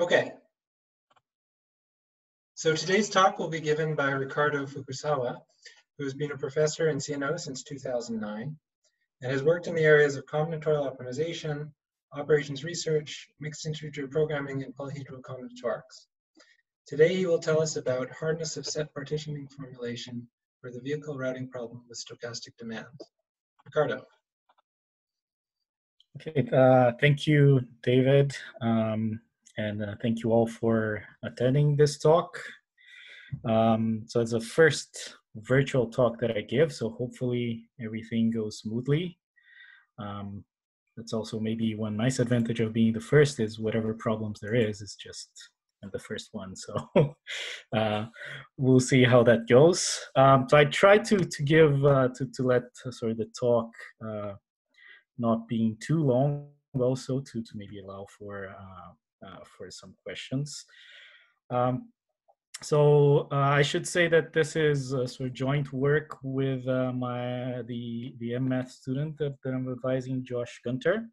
Okay. So today's talk will be given by Ricardo Fukasawa, who has been a professor in C&O since 2009 and has worked in the areas of combinatorial optimization, operations research, mixed integer programming, and polyhedral combinatorics. Today he will tell us about hardness of set partitioning formulation for the vehicle routing problem with stochastic demand. Ricardo. Okay, uh, thank you, David. Um, and uh, thank you all for attending this talk. Um, so it's the first virtual talk that I give, so hopefully everything goes smoothly. Um, that's also maybe one nice advantage of being the first is whatever problems there is, is just the first one. So uh, we'll see how that goes. Um, so I try to to give uh, to to let uh, sorry the talk uh, not being too long, also to to maybe allow for uh, for some questions. Um, so uh, I should say that this is uh, sort of joint work with uh, my the the MMath student that, that I'm advising, Josh Gunter,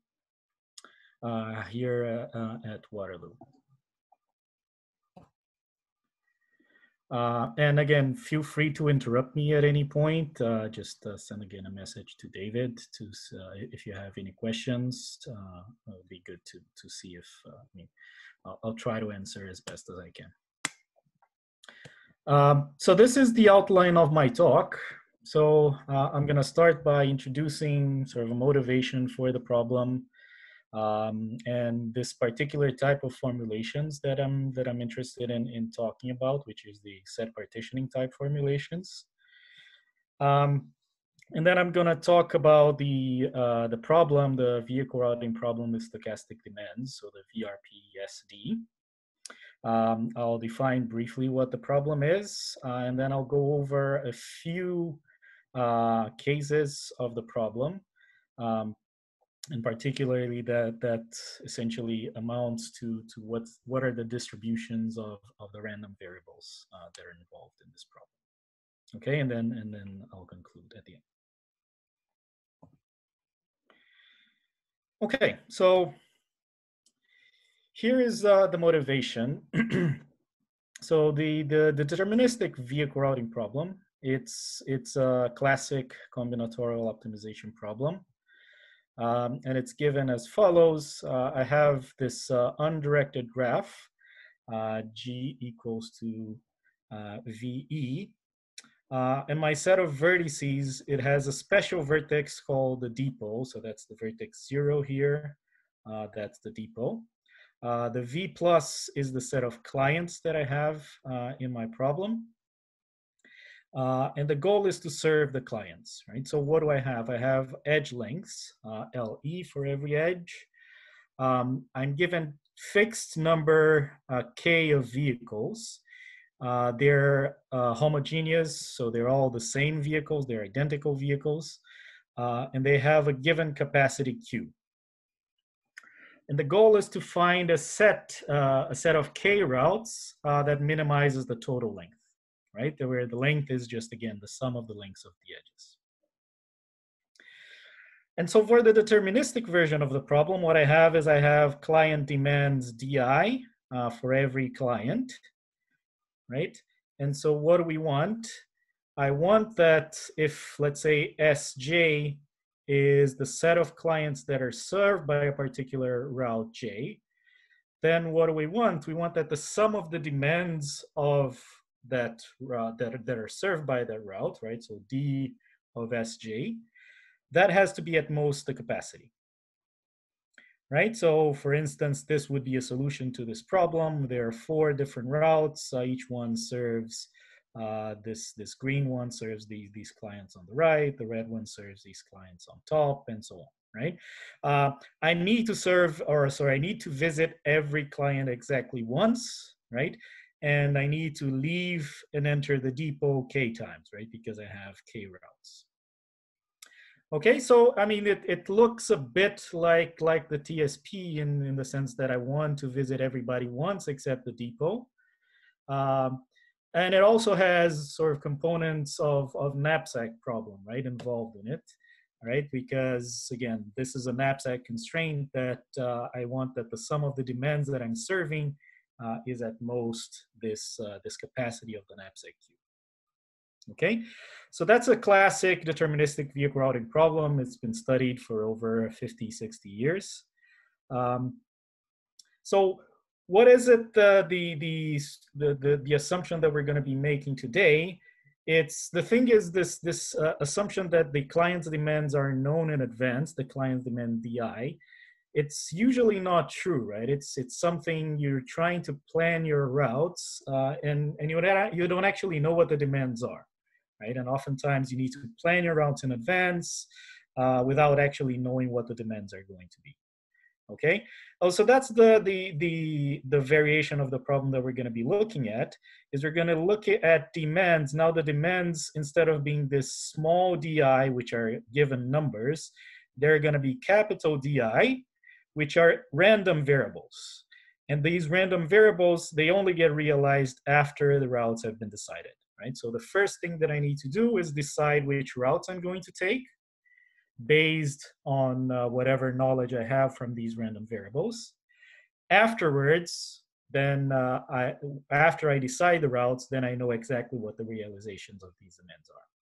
uh, here uh, at Waterloo. Uh, and again, feel free to interrupt me at any point. Uh, just uh, send again a message to David to if you have any questions. it would be good to to see if I mean I'll, I'll try to answer as best as I can. Um, so this is the outline of my talk. So uh, I'm going to start by introducing sort of a motivation for the problem um, and this particular type of formulations that I'm that I'm interested in in talking about, which is the set partitioning type formulations. Um, and then I'm going to talk about the uh, the problem, the vehicle routing problem with stochastic demands, so the VRP-SD. Um, I'll define briefly what the problem is, uh, and then I'll go over a few uh, cases of the problem, um, and particularly that that essentially amounts to to what what are the distributions of of the random variables uh, that are involved in this problem. Okay, and then and then I'll conclude at the end. Okay, so here is uh, the motivation. so the, the, the deterministic vehicle routing problem, it's, it's a classic combinatorial optimization problem. Um, and it's given as follows. Uh, I have this uh, undirected graph, uh, G equals to uh, VE. Uh, and my set of vertices, it has a special vertex called the depot. So that's the vertex zero here. that's the depot. Uh, the V plus is the set of clients that I have uh, in my problem. Uh, and the goal is to serve the clients, right? So what do I have? I have edge lengths, uh, LE for every edge. Um, I'm given fixed number uh, K of vehicles. Uh, they're homogeneous, so they're all the same vehicles, they're identical vehicles, and they have a given capacity Q. And the goal is to find a set, uh, a set of k routes uh, that minimizes the total length, right? Where the length is just, again, the sum of the lengths of the edges. And so for the deterministic version of the problem, what I have is I have client demands di uh, for every client, right? And so what do we want? I want that if, let's say, Sj is the set of clients that are served by a particular route J, then what do we want? We want that the sum of the demands of that route that, that are served by that route, right? So D of Sj, that has to be at most the capacity. Right, so for instance, this would be a solution to this problem. There are four different routes. Uh, each one serves uh, this this green one serves these these clients on the right. The red one serves these clients on top, and so on. Right? Uh, I need to serve, or sorry, I need to visit every client exactly once. Right? And I need to leave and enter the depot k times, right? Because I have k routes. Okay, so I mean, it, it looks a bit like like the TSP in, in the sense that I want to visit everybody once except the depot. Um, and it also has sort of components of, of knapsack problem, right, involved in it, right? Because again, this is a knapsack constraint that uh, I want that the sum of the demands that I'm serving uh, is at most this, uh, this capacity of the knapsack Q. Okay, so that's a classic deterministic vehicle routing problem. It's been studied for over 50, 60 years. Um, so what is it the, the, the, the, the assumption that we're going to be making today it's the thing is this this uh, assumption that the client's demands are known in advance the client's demand di it's usually not true right? It's it's something you're trying to plan your routes uh, and and you don't you don't actually know what the demands are right? And oftentimes you need to plan your routes in advance uh, without actually knowing what the demands are going to be okay? Oh so that's the the the the variation of the problem that we're going to be looking at is we're going to look at demands. Now the demands instead of being this small di which are given numbers they're going to be capital di which are random variables and these random variables they only get realized after the routes have been decided right so the first thing that i need to do is decide which routes i'm going to take based on uh, whatever knowledge I have from these random variables. Afterwards, then uh, I, after I decide the routes, then I know exactly what the realizations of these demands are.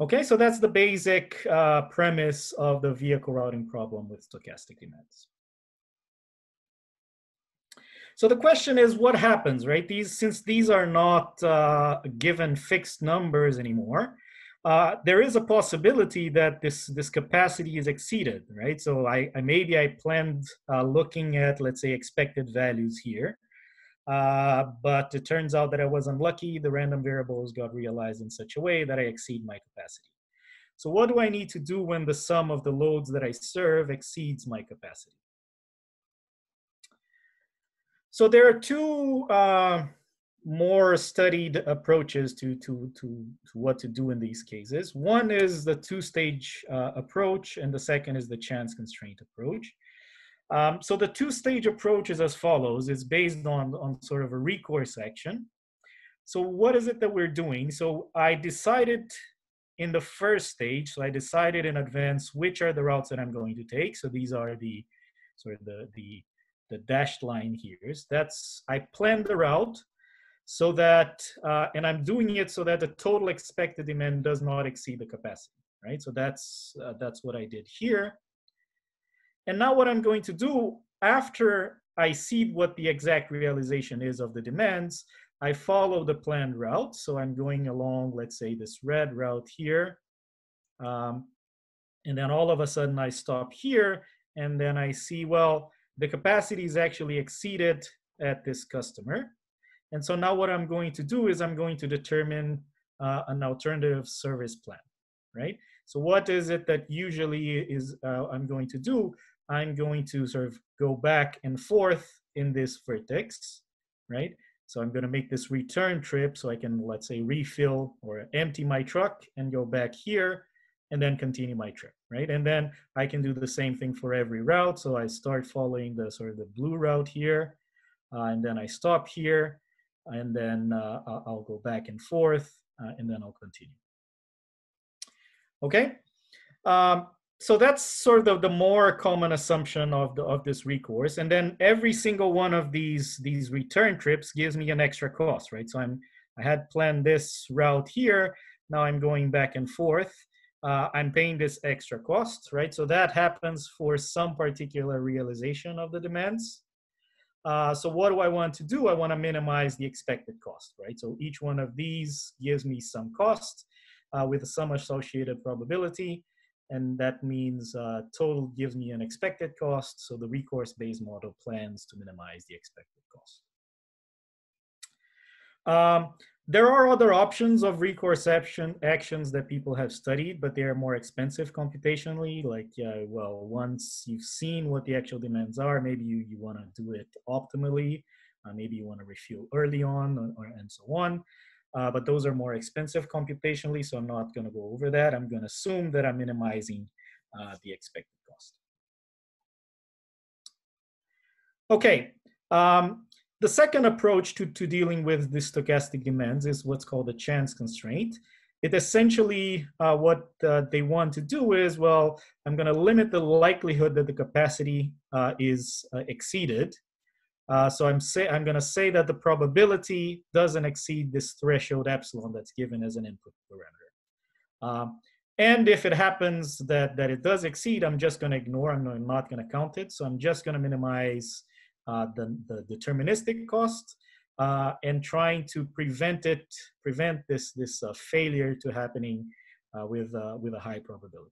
Okay, so that's the basic uh, premise of the vehicle routing problem with stochastic demands. So the question is, what happens, right? These, since these are not uh, given fixed numbers anymore, uh, there is a possibility that this this capacity is exceeded, right? So I, I maybe I planned uh, looking at let's say expected values here, uh, but it turns out that I was unlucky. The random variables got realized in such a way that I exceed my capacity. So what do I need to do when the sum of the loads that I serve exceeds my capacity? So there are two uh, more studied approaches to, to, to, to what to do in these cases. One is the two-stage uh, approach, and the second is the chance constraint approach. Um, so the two-stage approach is as follows. It's based on, on sort of a recourse action. So what is it that we're doing? So I decided in the first stage, so I decided in advance which are the routes that I'm going to take. So these are the sort of the, the, the dashed line here. That's, I planned the route, so that, uh, and I'm doing it so that the total expected demand does not exceed the capacity, right? So that's, uh, that's what I did here. And now what I'm going to do after I see what the exact realization is of the demands, I follow the planned route. So I'm going along, let's say this red route here. Um, and then all of a sudden I stop here and then I see, well, the capacity is actually exceeded at this customer. And so now what I'm going to do is I'm going to determine uh, an alternative service plan, right? So what is it that usually is uh, I'm going to do? I'm going to sort of go back and forth in this vertex, right? So I'm going to make this return trip so I can, let's say, refill or empty my truck and go back here and then continue my trip, right? And then I can do the same thing for every route. So I start following the sort of the blue route here, uh, and then I stop here, and then uh, I'll go back and forth, uh, and then I'll continue. Okay, um, so that's sort of the more common assumption of the of this recourse, and then every single one of these these return trips gives me an extra cost, right? So I'm I had planned this route here, now I'm going back and forth. Uh, I'm paying this extra cost, right? So that happens for some particular realization of the demands. Uh, so what do I want to do? I want to minimize the expected cost, right? So each one of these gives me some cost uh, with some associated probability. And that means uh, total gives me an expected cost. So the recourse based model plans to minimize the expected cost. Um, there are other options of recourse action, actions that people have studied, but they are more expensive computationally. Like, uh, well, once you've seen what the actual demands are, maybe you, you want to do it optimally. Uh, maybe you want to refuel early on or, or, and so on. Uh, but those are more expensive computationally, so I'm not going to go over that. I'm going to assume that I'm minimizing uh, the expected cost. Okay, um, the second approach to, to dealing with the stochastic demands is what's called a chance constraint. It essentially, uh, what uh, they want to do is, well, I'm going to limit the likelihood that the capacity uh, is uh, exceeded Uh, so I'm say I'm going to say that the probability doesn't exceed this threshold epsilon that's given as an input parameter. Um, and if it happens that, that it does exceed, I'm just going to ignore, I'm not going to count it. So I'm just going to minimize uh, the, the deterministic cost uh, and trying to prevent it, prevent this, this uh, failure to happening uh, with, uh, with a high probability.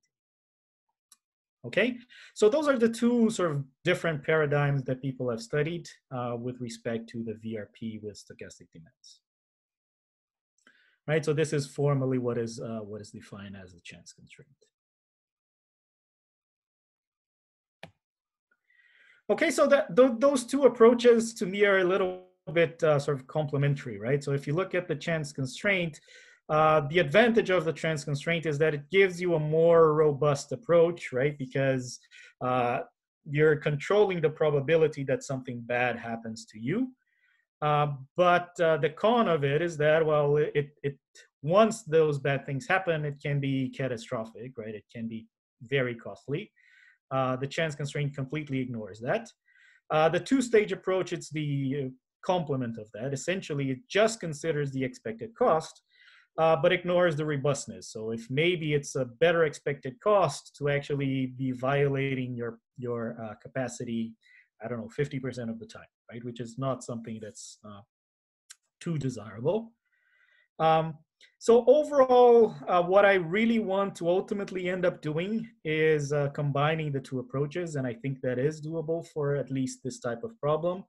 Okay, so those are the two sort of different paradigms that people have studied uh, with respect to the VRP with stochastic demands. Right, so this is formally what is, uh, what is defined as a chance constraint. Okay, so that th those two approaches to me are a little bit uh, sort of complementary, right? So if you look at the chance constraint, uh, the advantage of the chance constraint is that it gives you a more robust approach, right? Because uh, you're controlling the probability that something bad happens to you. Uh, but uh, the con of it is that, well, it, it once those bad things happen, it can be catastrophic, right? It can be very costly. Uh, the chance constraint completely ignores that. The two-stage approach, it's the complement of that. Essentially, it just considers the expected cost, uh, but ignores the robustness. So if maybe it's a better expected cost to actually be violating your your uh, capacity, I don't know, 50% of the time, right? Which is not something that's uh, too desirable. Um, so overall, uh, what I really want to ultimately end up doing is uh, combining the two approaches, and I think that is doable for at least this type of problem.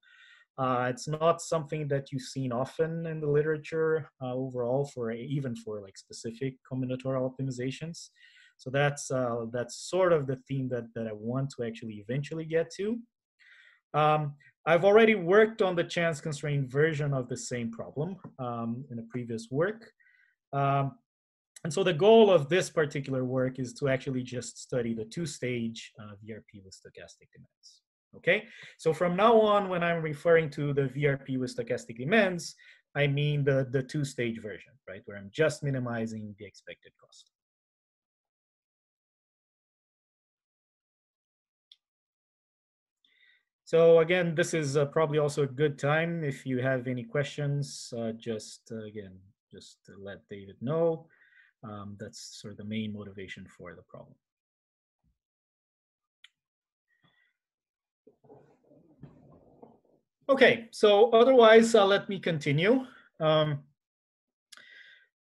Uh, it's not something that you've seen often in the literature uh, overall for a, even for like specific combinatorial optimizations. So that's uh, that's sort of the theme that, that I want to actually eventually get to. Um, I've already worked on the chance constrained version of the same problem um, in a previous work. Um, and so the goal of this particular work is to actually just study the two-stage uh, VRP with stochastic demands. Okay, so from now on, when I'm referring to the VRP with stochastic demands, I mean the, the two-stage version, right, where I'm just minimizing the expected cost. So again, this is uh, probably also a good time. If you have any questions, uh, just uh, again, just let David know. Um, that's sort of the main motivation for the problem. Okay, so otherwise, uh, let me continue. Um,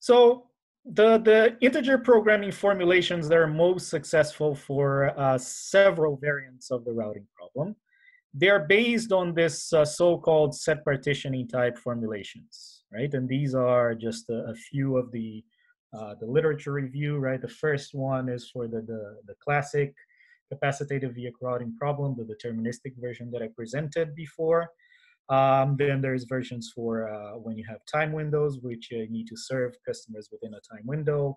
so the, the integer programming formulations that are most successful for uh, several variants of the routing problem, they're based on this uh, so-called set partitioning type formulations, right? And these are just a, a few of the, uh, the literature review, right? The first one is for the, the, the classic capacitative vehicle routing problem, the deterministic version that I presented before. Um, then there's versions for uh, when you have time windows, which uh, need to serve customers within a time window.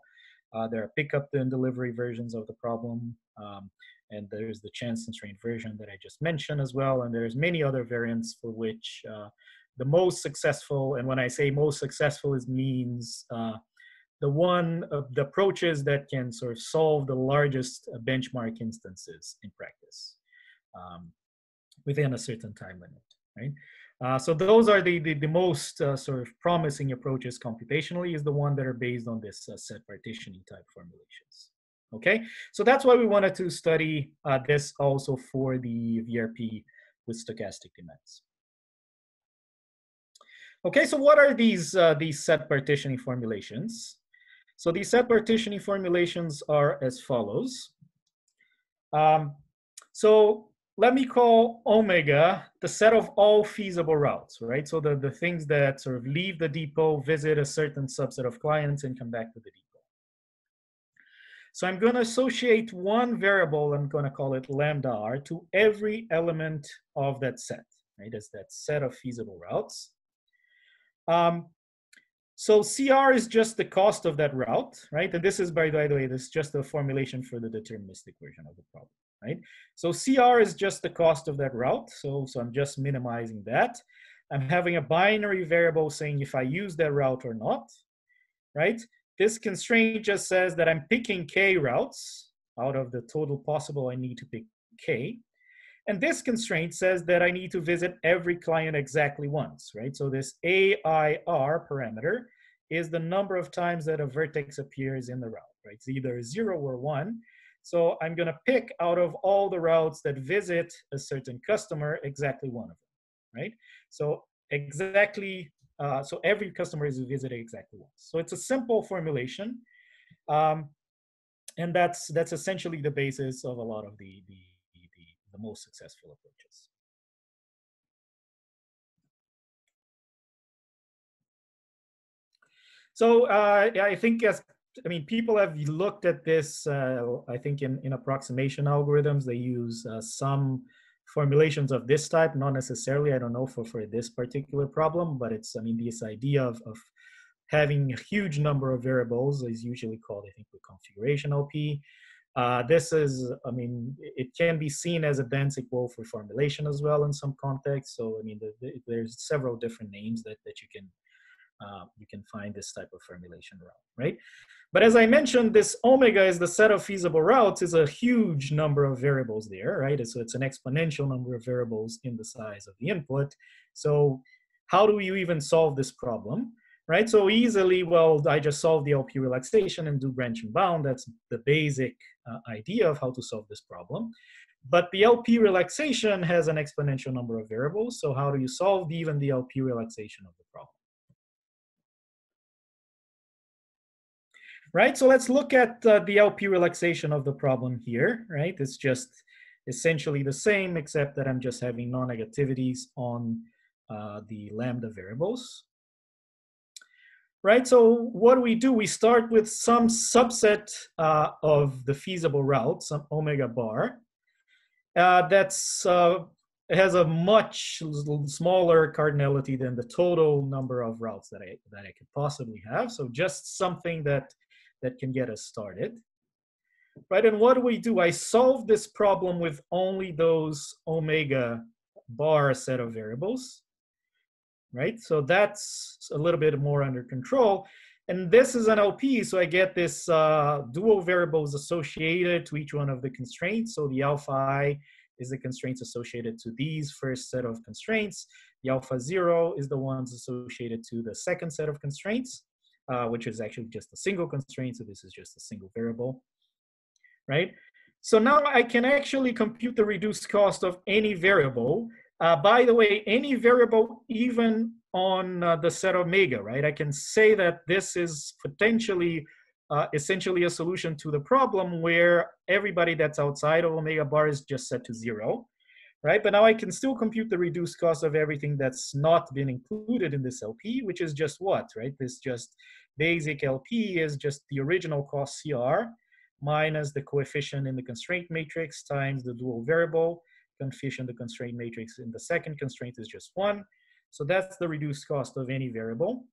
Uh, there are pickup and delivery versions of the problem. Um, and there's the chance constraint version that I just mentioned as well. And there's many other variants for which uh, the most successful, and when I say most successful, is means uh, the one of the approaches that can sort of solve the largest uh, benchmark instances in practice um, within a certain time limit, right? Uh, so those are the, the, the most uh, sort of promising approaches computationally is the one that are based on this uh, set partitioning type formulations. Okay, so that's why we wanted to study uh, this also for the VRP with stochastic demands. Okay, so what are these, uh, these set partitioning formulations? So these set partitioning formulations are as follows. Um, so let me call omega the set of all feasible routes, right? So the, the things that sort of leave the depot, visit a certain subset of clients, and come back to the depot. So I'm going to associate one variable, I'm going to call it lambda r, to every element of that set, right? As that set of feasible routes. Um, so CR is just the cost of that route, right? And this is, by the way, this is just a formulation for the deterministic version of the problem right? So CR is just the cost of that route. So, so I'm just minimizing that. I'm having a binary variable saying if I use that route or not, right? This constraint just says that I'm picking k routes out of the total possible I need to pick k. And this constraint says that I need to visit every client exactly once, right? So this AIR parameter is the number of times that a vertex appears in the route, right? It's either zero or one. So I'm gonna pick out of all the routes that visit a certain customer, exactly one of them, right? So exactly, uh, so every customer is visited exactly once. So it's a simple formulation. Um, and that's that's essentially the basis of a lot of the, the, the, most successful approaches. So uh, I think as I mean, people have looked at this. Uh, I think in in approximation algorithms, they use uh, some formulations of this type. Not necessarily. I don't know for for this particular problem, but it's I mean this idea of of having a huge number of variables is usually called I think the configuration LP. Uh, this is, I mean, it can be seen as a Dantzig-Wolfe formulation as well in some contexts. So, I mean, the, the, there's several different names that, that you can uh, you can find this type of formulation route, right? But as I mentioned, this omega is the set of feasible routes is a huge number of variables there, right? So it's an exponential number of variables in the size of the input. So how do you even solve this problem, right? So easily, well, I just solve the LP relaxation and do branch and bound. That's the basic uh, idea of how to solve this problem. But the LP relaxation has an exponential number of variables. So how do you solve even the LP relaxation of the problem? right? So let's look at uh, the LP relaxation of the problem here, right? It's just essentially the same, except that I'm just having non-negativities on uh, the lambda variables. Right, so what do we do? We start with some subset uh, of the feasible route, some omega bar, uh, that's uh, has a much smaller cardinality than the total number of routes that I that I could possibly have. So just something that that can get us started. Right, and what do we do? I solve this problem with only those omega bar set of variables, right? So that's a little bit more under control. And this is an LP, so I get this uh, dual variables associated to each one of the constraints. So the alpha i is the constraints associated to these first set of constraints. The alpha zero is the ones associated to the second set of constraints uh, which is actually just a single constraint. So this is just a single variable, right? So now I can actually compute the reduced cost of any variable. Uh, by the way, any variable, even on uh, the set omega, right? I can say that this is potentially uh, essentially a solution to the problem where everybody that's outside of omega bar is just set to zero right? But now I can still compute the reduced cost of everything that's not been included in this LP, which is just what, right? This just basic LP is just the original cost CR minus the coefficient in the constraint matrix times the dual variable coefficient the constraint matrix in the second constraint is just one. So that's the reduced cost of any variable.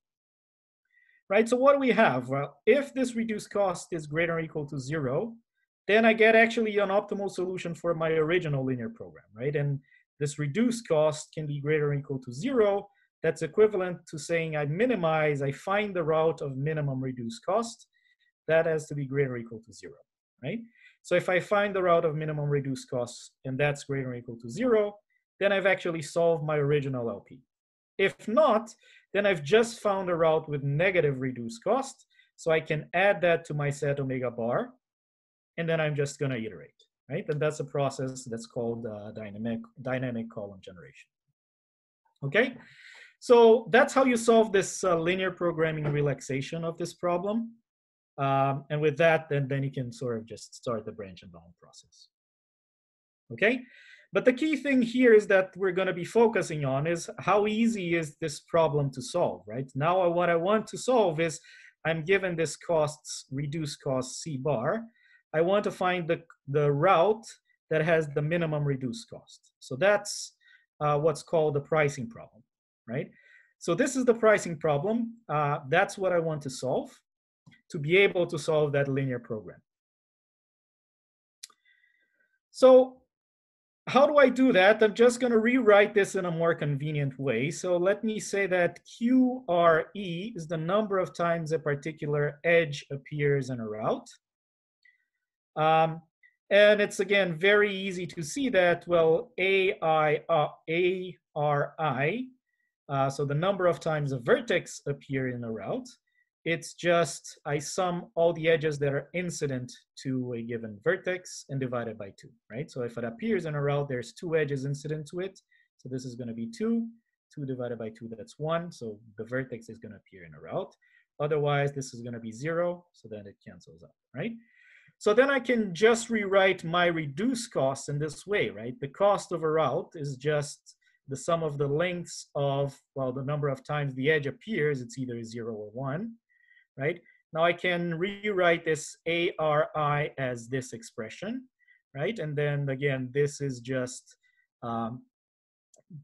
Right, so what do we have? Well, if this reduced cost is greater or equal to zero, then I get actually an optimal solution for my original linear program, right? And this reduced cost can be greater or equal to zero. That's equivalent to saying I minimize, I find the route of minimum reduced cost. That has to be greater or equal to zero, right? So if I find the route of minimum reduced cost and that's greater or equal to zero, then I've actually solved my original LP. If not, then I've just found a route with negative reduced cost. So I can add that to my set omega bar and then I'm just gonna iterate, right? And that's a process that's called uh, dynamic, dynamic column generation. Okay, so that's how you solve this uh, linear programming relaxation of this problem. Um, and with that, then, then you can sort of just start the branch and bound process. Okay, but the key thing here is that we're going to be focusing on is how easy is this problem to solve, right? Now what I want to solve is I'm given this costs, reduce cost C bar, I want to find the, the route that has the minimum reduced cost. So that's uh, what's called the pricing problem, right? So this is the pricing problem. Uh, that's what I want to solve to be able to solve that linear program. So how do I do that? I'm just going to rewrite this in a more convenient way. So let me say that QRE is the number of times a particular edge appears in a route. Um, And it's again very easy to see that, well, AI, uh, ARI, uh, so the number of times a vertex appear in a route, it's just I sum all the edges that are incident to a given vertex and divide it by two, right? So if it appears in a route, there's two edges incident to it. So this is gonna be two, two divided by two, that's one. So the vertex is gonna appear in a route. Otherwise, this is gonna be zero, so then it cancels out, right? So then I can just rewrite my reduced cost in this way, right? The cost of a route is just the sum of the lengths of, well, the number of times the edge appears, it's either zero or one right? Now I can rewrite this ARI as this expression, right? And then again, this is just um,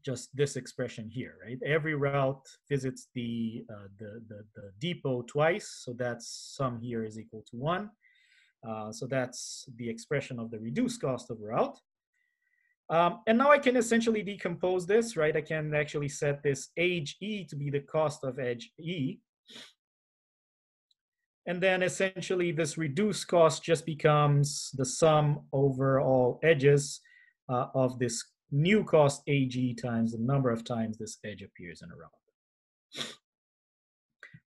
just this expression here, right? Every route visits the, uh, the, the, the, depot twice, so that's sum here is equal to one. Uh, so that's the expression of the reduced cost of route. Um, and now I can essentially decompose this, right? I can actually set this age E to be the cost of edge E, and then essentially this reduced cost just becomes the sum over all edges uh, of this new cost AG times the number of times this edge appears in a route.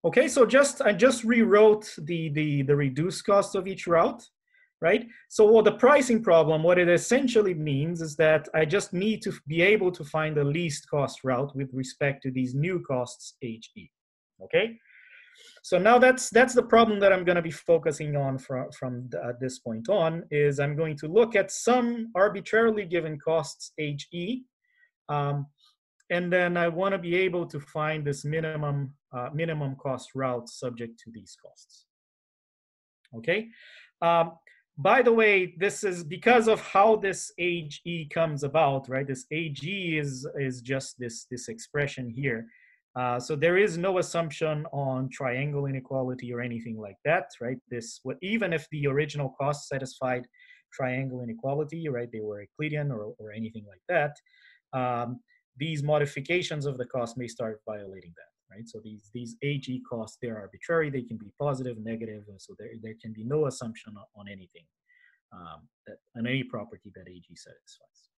Okay, so just I just rewrote the, the, the reduced cost of each route, right? So what the pricing problem, what it essentially means is that I just need to be able to find the least cost route with respect to these new costs HE, okay? So now that's that's the problem that I'm going to be focusing on from from the, at this point on is I'm going to look at some arbitrarily given costs HE, um, and then I want to be able to find this minimum uh, minimum cost route subject to these costs. Okay. Um, by the way, this is because of how this AGE comes about, right? This AG is is just this this expression here. Uh, so there is no assumption on triangle inequality or anything like that, right? This, even if the original cost satisfied triangle inequality, right? They were Euclidean or, or anything like that. Um, these modifications of the cost may start violating that, right? So these these AG costs, they're arbitrary. They can be positive, negative, so there there can be no assumption on anything, um, that, on any property that AG satisfies.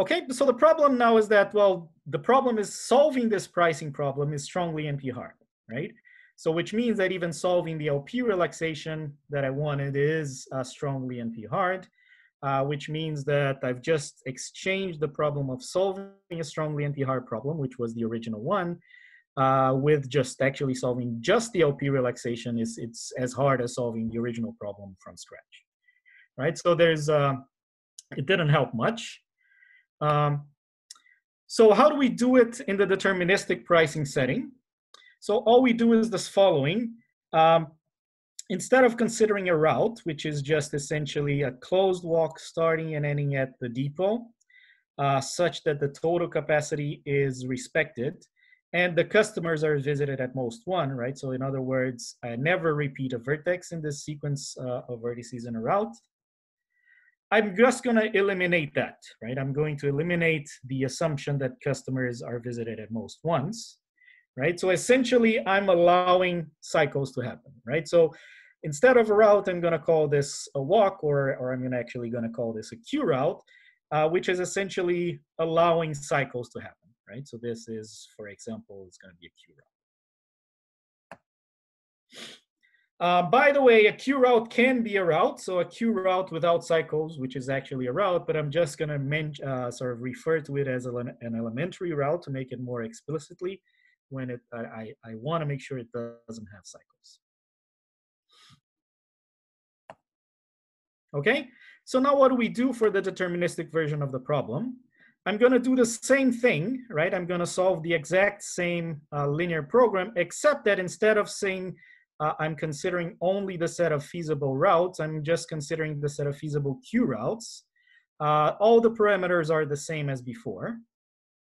Okay, so the problem now is that, well, the problem is solving this pricing problem is strongly NP hard, right? So which means that even solving the LP relaxation that I wanted is uh, strongly NP hard, uh, which means that I've just exchanged the problem of solving a strongly NP hard problem, which was the original one, uh, with just actually solving just the LP relaxation is it's as hard as solving the original problem from scratch, right? So there's, uh, it didn't help much. Um, so how do we do it in the deterministic pricing setting? So all we do is this following. Um, instead of considering a route, which is just essentially a closed walk starting and ending at the depot, uh, such that the total capacity is respected, and the customers are visited at most one, right? So in other words, I never repeat a vertex in this sequence uh, of vertices in a route. I'm just going to eliminate that, right? I'm going to eliminate the assumption that customers are visited at most once, right? So essentially, I'm allowing cycles to happen, right? So instead of a route, I'm going to call this a walk, or, or I'm actually going to call this a Q route, uh, which is essentially allowing cycles to happen, right? So this is, for example, it's going to be a Q route. Uh, by the way, a Q route can be a route. So a Q route without cycles, which is actually a route, but I'm just going to uh, sort of refer to it as a, an elementary route to make it more explicitly when it, I, I want to make sure it doesn't have cycles. Okay, so now what do we do for the deterministic version of the problem? I'm going to do the same thing, right? I'm going to solve the exact same uh, linear program, except that instead of saying uh, I'm considering only the set of feasible routes. I'm just considering the set of feasible Q routes. Uh, all the parameters are the same as before,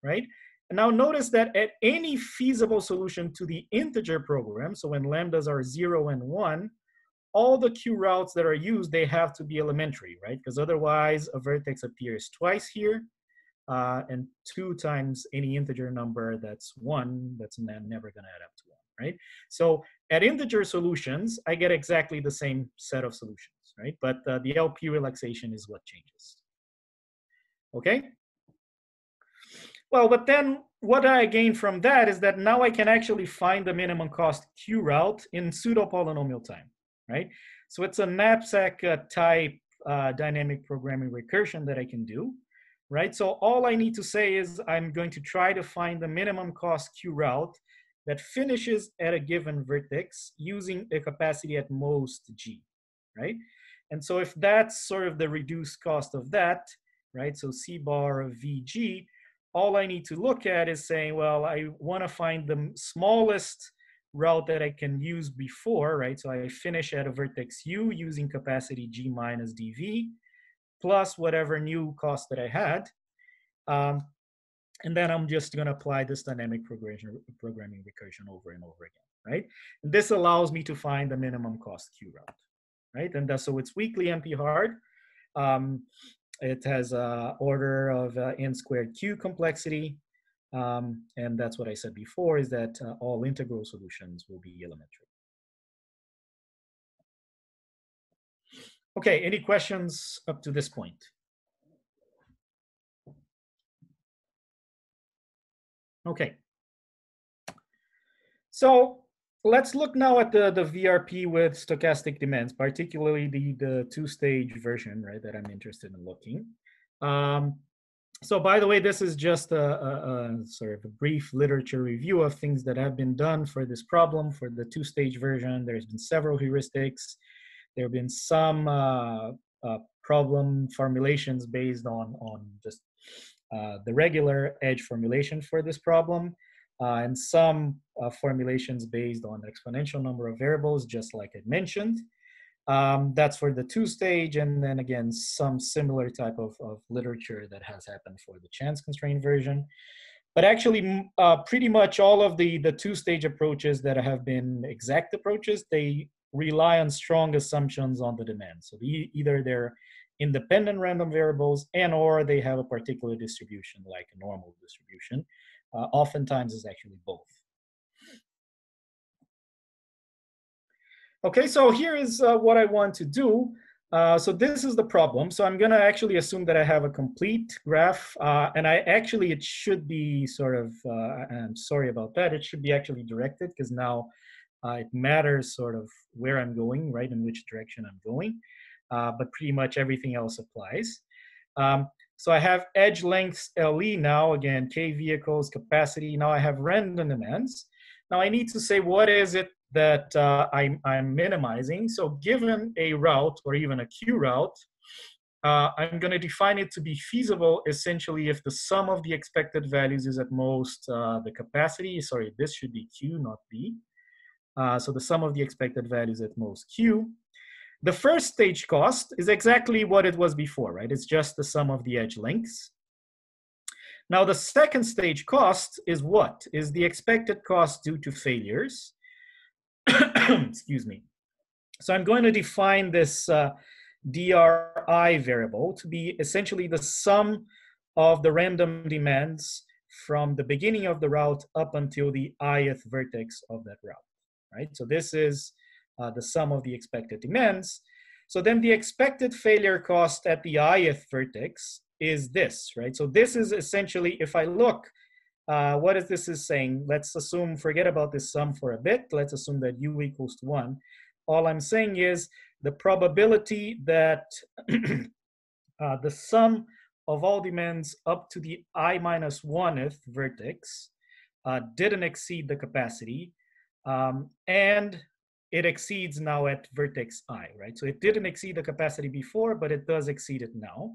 right? And now notice that at any feasible solution to the integer program, so when lambdas are zero and one, all the Q routes that are used, they have to be elementary, right? Because otherwise a vertex appears twice here, uh, and two times any integer number that's one, that's never gonna add up to one. Right? So at integer solutions, I get exactly the same set of solutions, right? But uh, the LP relaxation is what changes. Okay? Well, but then what I gain from that is that now I can actually find the minimum cost Q route in pseudo polynomial time, right? So it's a knapsack uh, type uh, dynamic programming recursion that I can do, right? So all I need to say is I'm going to try to find the minimum cost Q route that finishes at a given vertex using a capacity at most G, right? And so if that's sort of the reduced cost of that, right? So C bar of VG, all I need to look at is saying, well, I want to find the smallest route that I can use before, right? So I finish at a vertex U using capacity G minus dV plus whatever new cost that I had. Um, and then I'm just going to apply this dynamic progression, programming recursion over and over again, right? And this allows me to find the minimum cost Q route, right? And that's, so it's weakly NP hard. Um, it has a order of uh, n squared q complexity. Um, and that's what I said before is that uh, all integral solutions will be elementary. Okay, any questions up to this point? Okay. So let's look now at the, the VRP with stochastic demands, particularly the, the two-stage version, right, that I'm interested in looking. Um, so by the way, this is just a, a, a, sort of a brief literature review of things that have been done for this problem for the two-stage version. There's been several heuristics. There have been some uh, uh, problem formulations based on, on just uh, the regular edge formulation for this problem uh, and some uh, formulations based on exponential number of variables, just like I mentioned. Um, that's for the two stage, and then again, some similar type of, of literature that has happened for the chance constrained version. But actually, uh, pretty much all of the, the two stage approaches that have been exact approaches, they rely on strong assumptions on the demand. So the, either they're independent random variables and or they have a particular distribution like a normal distribution uh, oftentimes is actually both. Okay, so here is uh, what I want to do. Uh, so this is the problem. So I'm gonna actually assume that I have a complete graph uh, and I actually, it should be sort of, uh, I'm sorry about that. It should be actually directed because now uh, it matters sort of where I'm going, right, in which direction I'm going. But pretty much everything else applies. Um, so I have edge lengths LE now, again, K vehicles, capacity. Now I have random demands. Now I need to say what is it that uh, I'm, I'm minimizing. So given a route or even a Q route, uh, I'm going to define it to be feasible essentially if the sum of the expected values is at most uh, the capacity. Sorry, this should be Q, not B. Uh, so the sum of the expected values at most Q. The first stage cost is exactly what it was before, right? It's just the sum of the edge lengths. Now the second stage cost is what? Is the expected cost due to failures. Excuse me. So I'm going to define this uh, DRI variable to be essentially the sum of the random demands from the beginning of the route up until the ith vertex of that route, right? So this is uh, the sum of the expected demands. So then the expected failure cost at the ith vertex is this, right? So this is essentially, if I look, uh, what is this is saying? Let's assume, forget about this sum for a bit. Let's assume that u equals to one. All I'm saying is the probability that uh, the sum of all demands up to the i minus 1th vertex uh, didn't exceed the capacity. Um, and it exceeds now at vertex i, right? So it didn't exceed the capacity before, but it does exceed it now,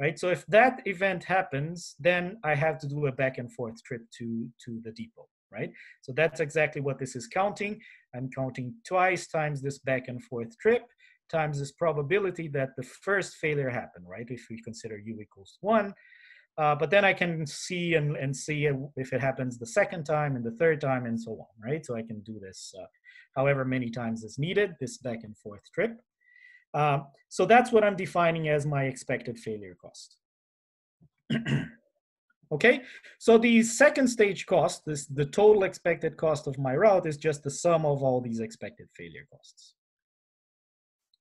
right? So if that event happens, then I have to do a back and forth trip to, to the depot, right? So that's exactly what this is counting. I'm counting twice times this back and forth trip times this probability that the first failure happened, right? If we consider u equals one, uh, but then I can see and, and see if it happens the second time and the third time and so on, right? So I can do this uh, however many times is needed, this back and forth trip. Uh, so that's what I'm defining as my expected failure cost. Okay, so the second stage cost, this the total expected cost of my route is just the sum of all these expected failure costs.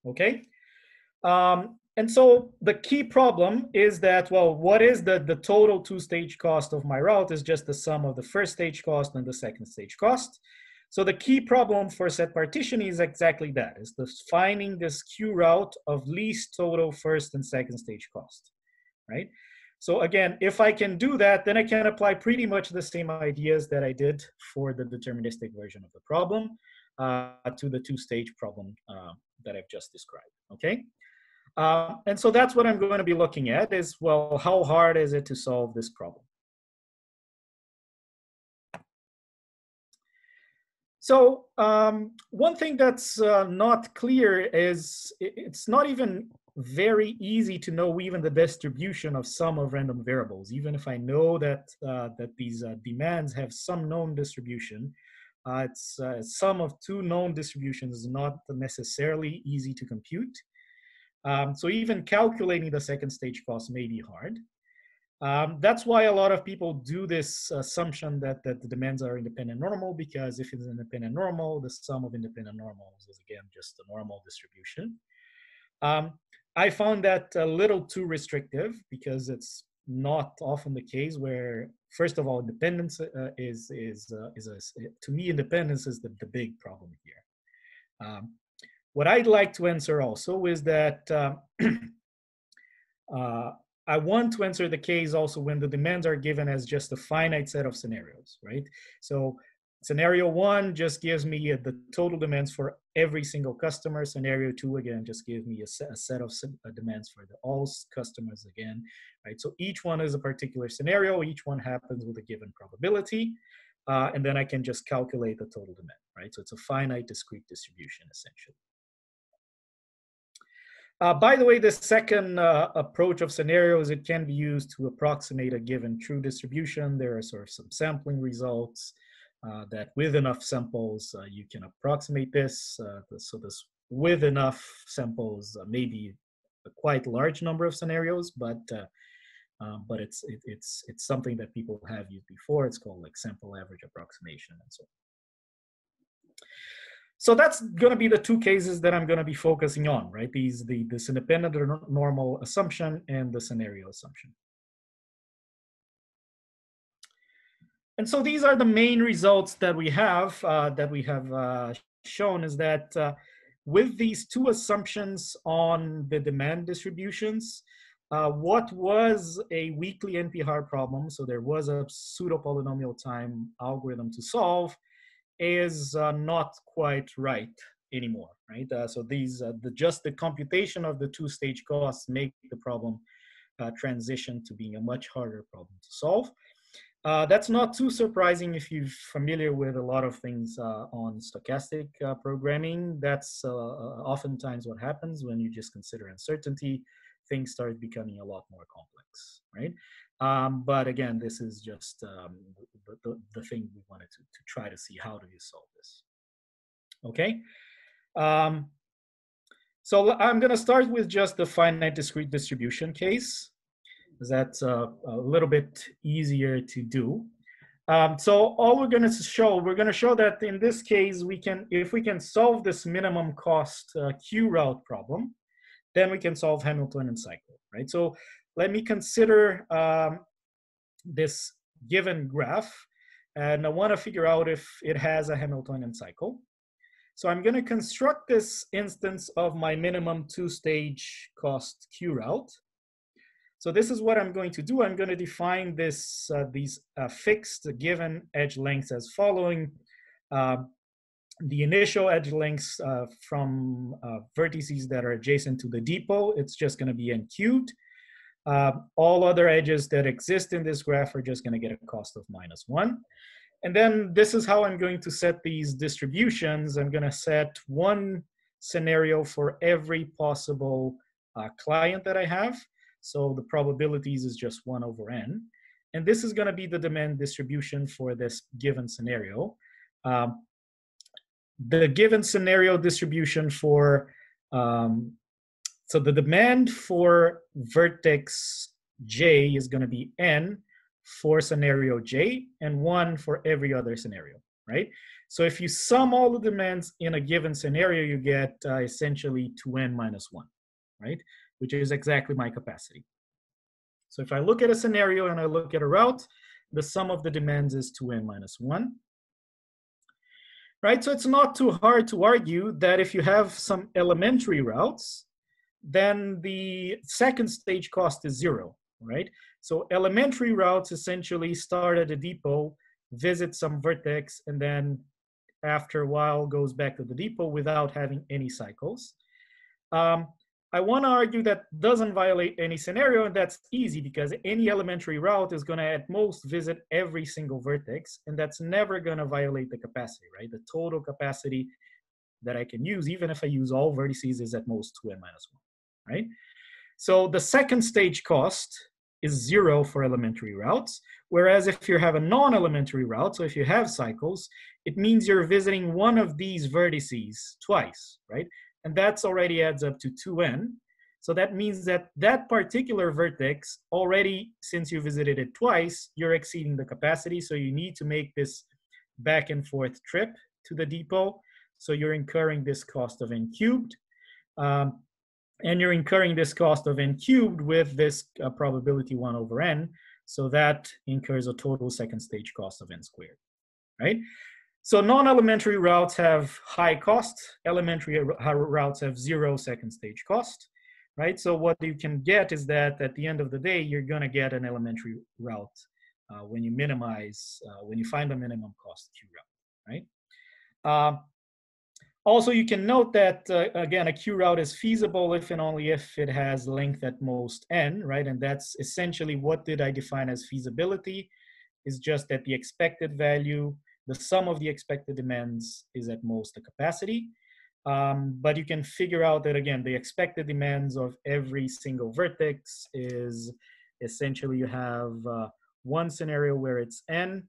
Okay, um, and so the key problem is that, well, what is the, the total two-stage cost of my route is just the sum of the first stage cost and the second stage cost. So the key problem for set partitioning is exactly that, is the finding this Q route of least total first and second stage cost, right? So again, if I can do that, then I can apply pretty much the same ideas that I did for the deterministic version of the problem uh, to the two-stage problem uh, that I've just described, okay? Uh, and so that's what I'm going to be looking at is, well, how hard is it to solve this problem? So um, one thing that's uh, not clear is it's not even very easy to know even the distribution of some of random variables. Even if I know that uh, that these uh, demands have some known distribution, uh, it's uh, sum of two known distributions is not necessarily easy to compute. Um, so even calculating the second stage cost may be hard. Um, that's why a lot of people do this assumption that, that the demands are independent normal because if it's independent normal, the sum of independent normals is again just a normal distribution. Um, I found that a little too restrictive because it's not often the case where first of all independence uh, is is uh, is a, to me independence is the, the big problem here um, what I'd like to answer also is that uh, uh, I want to answer the case also when the demands are given as just a finite set of scenarios, right? So scenario one just gives me the total demands for every single customer. Scenario two, again, just gives me a set, a set of uh, demands for the all customers again, right? So each one is a particular scenario. Each one happens with a given probability. Uh, and then I can just calculate the total demand, right? So it's a finite discrete distribution essentially. Uh, by the way, the second uh, approach of scenarios, it can be used to approximate a given true distribution. There are sort of some sampling results uh, that with enough samples, uh, you can approximate this. Uh, so this with enough samples, uh, maybe a quite large number of scenarios, but but it's it, it's it's something that people have used before. It's called like sample average approximation and so on. So that's going to be the two cases that I'm going to be focusing on, right? These the this independent or normal assumption and the scenario assumption. And so these are the main results that we have uh, that we have uh, shown is that uh, with these two assumptions on the demand distributions, uh, what was a weakly NP-hard problem, so there was a pseudo polynomial time algorithm to solve, is uh, not quite right anymore, right? Uh, so these, uh, the, just the computation of the two-stage costs make the problem uh, transition to being a much harder problem to solve. Uh, that's not too surprising if you're familiar with a lot of things uh, on stochastic programming. That's oftentimes what happens when you just consider uncertainty. Things start becoming a lot more complex, right? Um, but again, this is just um, the, the, the, thing we wanted to, to try to see how do you solve this. Okay. Um, so I'm going to start with just the finite discrete distribution case. That's a little bit easier to do. Um, so all we're going to show, we're going to show that in this case, we can, if we can solve this minimum cost uh, Q route problem, then we can solve Hamiltonian cycle, right? So let me consider um, this given graph and I want to figure out if it has a Hamiltonian cycle. So I'm going to construct this instance of my minimum two-stage cost Q route. So this is what I'm going to do. I'm going to define this uh, these uh, fixed given edge lengths as following. Uh, the initial edge lengths uh, from uh, vertices that are adjacent to the depot, it's just going to be n cubed. Uh, all other edges that exist in this graph are just going to get a cost of minus one. And then this is how I'm going to set these distributions. I'm going to set one scenario for every possible uh, client that I have. So the probabilities is just one over n. And this is going to be the demand distribution for this given scenario. Um, the given scenario distribution for um, so the demand for vertex j is going to be n for scenario J and one for every other scenario, right? So if you sum all the demands in a given scenario, you get uh, essentially 2n minus 1, right? Which is exactly my capacity. So if I look at a scenario and I look at a route, the sum of the demands is 2n minus 1. Right, so it's not too hard to argue that if you have some elementary routes, then the second stage cost is zero, right? So elementary routes essentially start at a depot, visit some vertex, and then after a while goes back to the depot without having any cycles. Um, I want to argue that doesn't violate any scenario, and that's easy because any elementary route is going to at most visit every single vertex, and that's never going to violate the capacity, right? The total capacity that I can use, even if I use all vertices, is at most 2n minus 1, right? So the second stage cost is zero for elementary routes, whereas if you have a non-elementary route, so if you have cycles, it means you're visiting one of these vertices twice, right? and that's already adds up to 2n. So that means that that particular vertex already, since you visited it twice, you're exceeding the capacity. So you need to make this back and forth trip to the depot. So you're incurring this cost of n cubed. Um, and you're incurring this cost of n cubed with this uh, probability 1 over n. So that incurs a total second stage cost of n squared, right? So non-elementary routes have high cost, elementary routes have zero second stage cost, right? So what you can get is that at the end of the day, you're gonna get an elementary route uh, when you minimize, uh, when you find a minimum cost Q route, right? Uh, also, you can note that, uh, again, a Q route is feasible if and only if it has length at most n, right? And that's essentially what did I define as feasibility, is just that the expected value the sum of the expected demands is at most the capacity. Um, but you can figure out that again, the expected demands of every single vertex is essentially you have uh, one scenario where it's n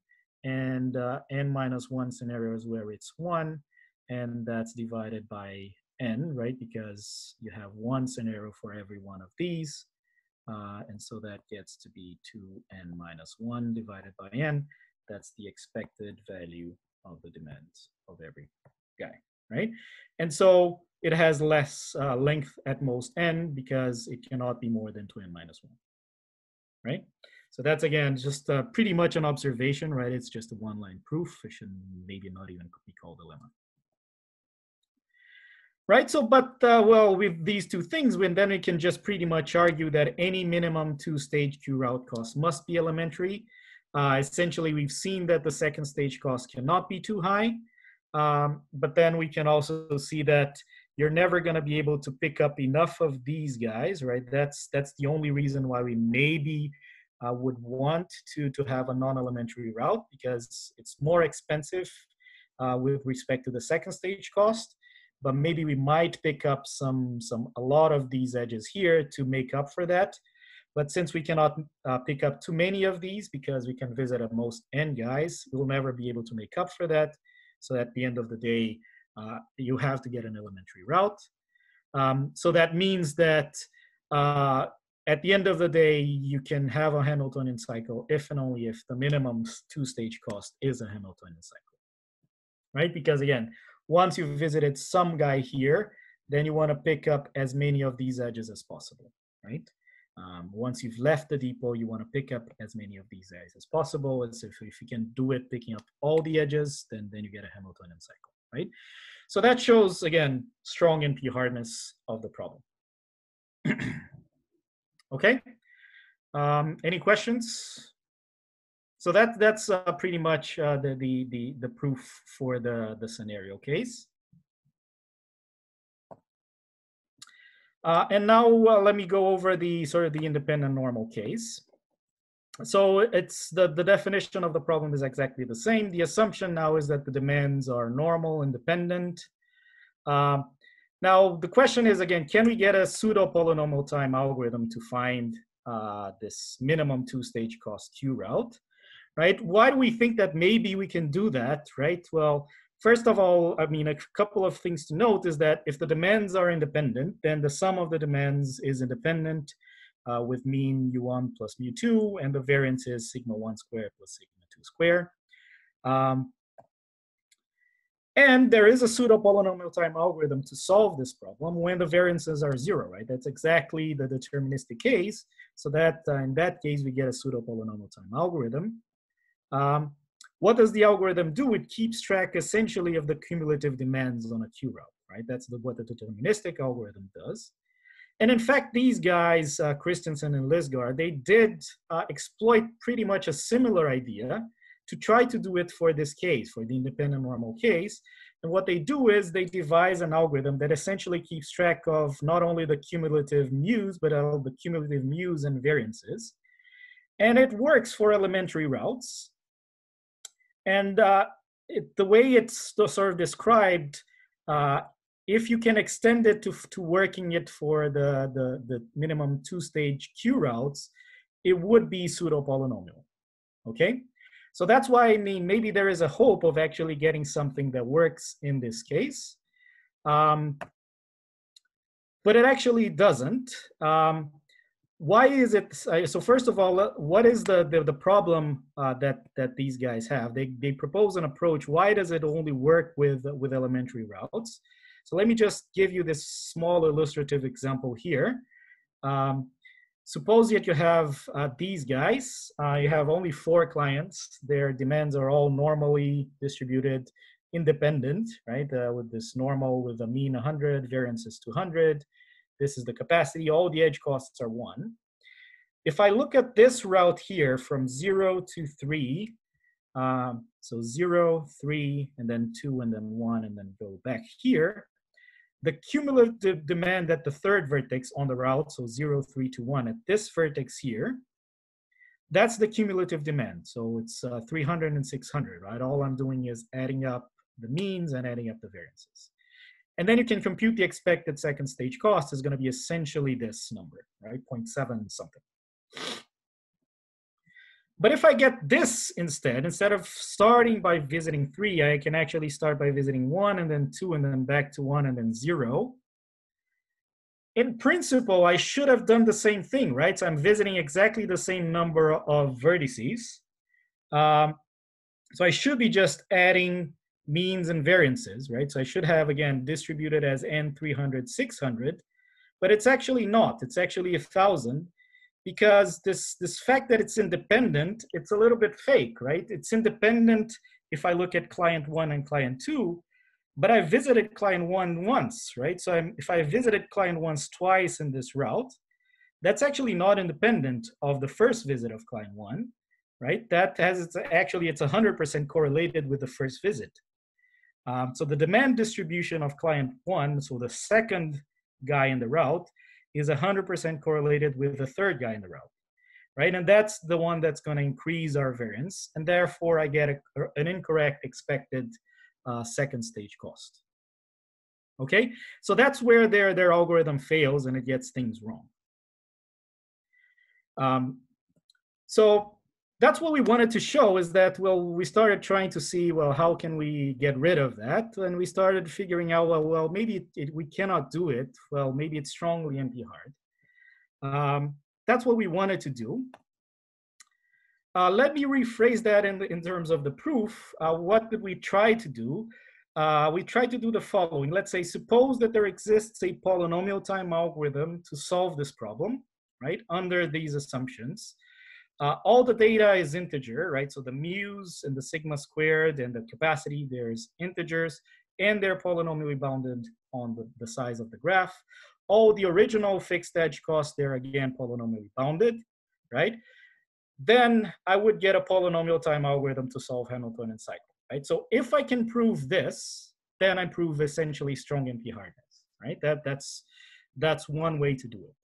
and uh, n minus one scenarios where it's one and that's divided by n, right? Because you have one scenario for every one of these. Uh, and so that gets to be 2n minus 1 divided by n that's the expected value of the demands of every guy, right? And so it has less uh, length at most n because it cannot be more than 2n minus 1, right? So that's again just uh, pretty much an observation, right? It's just a one-line proof. It should maybe not even be called a lemma. Right, so but uh, well, with these two things, when then we can just pretty much argue that any minimum two-stage Q route cost must be elementary, uh, essentially, we've seen that the second stage cost cannot be too high, um, but then we can also see that you're never going to be able to pick up enough of these guys, right? That's that's the only reason why we maybe uh, would want to to have a non-elementary route because it's more expensive uh, with respect to the second stage cost. But maybe we might pick up some some a lot of these edges here to make up for that. But since we cannot uh, pick up too many of these because we can visit at most n guys, we'll never be able to make up for that. So at the end of the day, uh, you have to get an elementary route. Um, so that means that uh, at the end of the day, you can have a Hamiltonian cycle if and only if the minimum two-stage cost is a Hamiltonian cycle, right? Because again, once you've visited some guy here, then you want to pick up as many of these edges as possible, right? Um, once you've left the depot, you want to pick up as many of these guys as possible. And so if, if you can do it picking up all the edges, then, then you get a Hamiltonian cycle, right? So that shows, again, strong NP hardness of the problem. okay, um, any questions? So that, that's uh, pretty much uh, the, the, the, the proof for the, the scenario case. Uh, and now uh, let me go over the sort of the independent normal case. So it's the, the definition of the problem is exactly the same. The assumption now is that the demands are normal, independent. Uh, now the question is again, can we get a pseudo polynomial time algorithm to find uh, this minimum two-stage cost Q route, right? Why do we think that maybe we can do that, right? Well, First of all, I mean, a couple of things to note is that if the demands are independent, then the sum of the demands is independent. uh, with mean u1 plus mu2, and the variance is sigma 1 squared plus sigma 2 squared. Um, and there is a pseudo polynomial time algorithm to solve this problem when the variances are zero, right? That's exactly the deterministic case. So that uh, in that case, we get a pseudo polynomial time algorithm. Um, what does the algorithm do? It keeps track essentially of the cumulative demands on a Q route, right? That's the, what the deterministic algorithm does. And in fact, these guys, uh, Christiansen and Lysgaard, they did uh, exploit pretty much a similar idea to try to do it for this case, for the independent normal case. And what they do is they devise an algorithm that essentially keeps track of not only the cumulative mu's, but all the cumulative mu's and variances. And it works for elementary routes. And uh, it, the way it's sort of described, uh, if you can extend it to, to working it for the, the, the minimum two-stage Q routes, it would be pseudo-polynomial, okay? So that's why I mean, maybe there is a hope of actually getting something that works in this case. Um, but it actually doesn't. Um, why is it, so first of all, uh, what is the, the, the problem uh, that, that these guys have? They, they propose an approach, why does it only work with, with elementary routes? So let me just give you this small illustrative example here. Um, suppose that you have uh, these guys, uh, you have only four clients, their demands are all normally distributed independent, right? Uh, with this normal with a mean 100, variance is 200. This is the capacity, all the edge costs are one. If I look at this route here from zero to three, um, so zero, three, and then two, and then one, and then go back here, the cumulative demand at the third vertex on the route, so zero, three to 1, at this vertex here, that's the cumulative demand. So it's uh, 300 and 600, right? All I'm doing is adding up the means and adding up the variances. And then you can compute the expected second stage cost is going to be essentially this number, right? 0.7 something. But if I get this instead, instead of starting by visiting three, I can actually start by visiting one and then two and then back to one and then zero. In principle, I should have done the same thing, right? So I'm visiting exactly the same number of vertices. Um, so I should be just adding means and variances, right? So I should have, again, distributed as n 300, 600, but it's actually not. It's actually a 1,000 because this this fact that it's independent it's a little bit fake right it's independent if i look at client one and client two but i visited client one once right so I'm, if i visited client once twice in this route that's actually not independent of the first visit of client one right that has it's actually it's 100% correlated with the first visit um, so the demand distribution of client one so the second guy in the route is 100% correlated with the third guy in the route, right? And that's the one that's going to increase our variance, and therefore I get a, an incorrect expected uh, second stage cost. Okay, so that's where their, their algorithm fails and it gets things wrong. Um, so that's what we wanted to show is that well we started trying to see well how can we get rid of that? And we started figuring out well well maybe it, it, we cannot do it. Well maybe it's strongly NP hard. Um, that's what we wanted to do. Uh, let me rephrase that in, the, in terms of the proof. Uh, what did we try to do? Uh, we tried to do the following. Let's say suppose that there exists a polynomial time algorithm to solve this problem right under these assumptions uh, all the data is integer, right? So the mu's and the sigma squared and the capacity, there's integers, and they're polynomially bounded on the, the size of the graph. All the original fixed edge costs, they're again polynomially bounded, right? Then I would get a polynomial time algorithm to solve Hamiltonian cycle, right? So if I can prove this, then I prove essentially strong NP hardness, right? That, that's, that's one way to do it.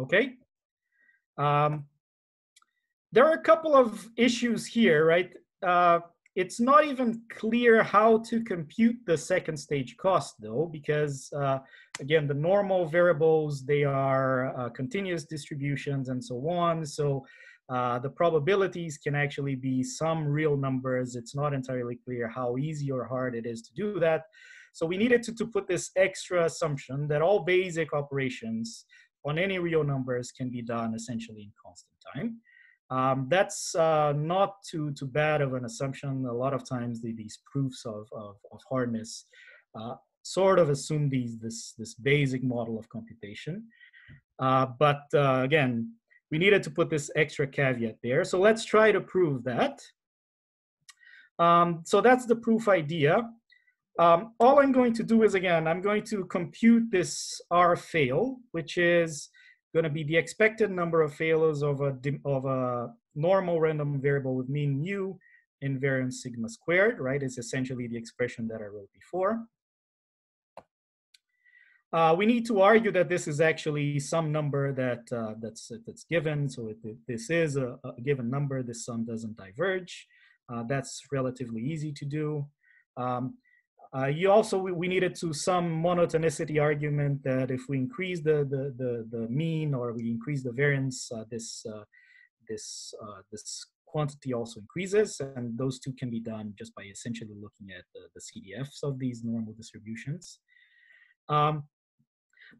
Okay, um, there are a couple of issues here, right? Uh, it's not even clear how to compute the second stage cost though, because uh, again, the normal variables, they are uh, continuous distributions and so on. So uh, the probabilities can actually be some real numbers. It's not entirely clear how easy or hard it is to do that. So we needed to, to put this extra assumption that all basic operations on any real numbers can be done essentially in constant time. Um, that's uh, not too, too bad of an assumption. A lot of times the, these proofs of, of, of hardness uh, sort of assume these, this, this basic model of computation. Uh, but uh, again, we needed to put this extra caveat there. So let's try to prove that. Um, so that's the proof idea. Um, all I'm going to do is, again, I'm going to compute this R fail, which is going to be the expected number of failures of a, of a normal random variable with mean mu and variance sigma squared, right? It's essentially the expression that I wrote before. Uh, we need to argue that this is actually some number that uh, that's that's given. So if this is a, a, given number, this sum doesn't diverge. Uh, that's relatively easy to do. Um, uh, you also, we, we, needed to some monotonicity argument that if we increase the, the, the, the mean or we increase the variance, uh, this, uh, this, uh, this quantity also increases. And those two can be done just by essentially looking at the, the CDFs of these normal distributions. Um,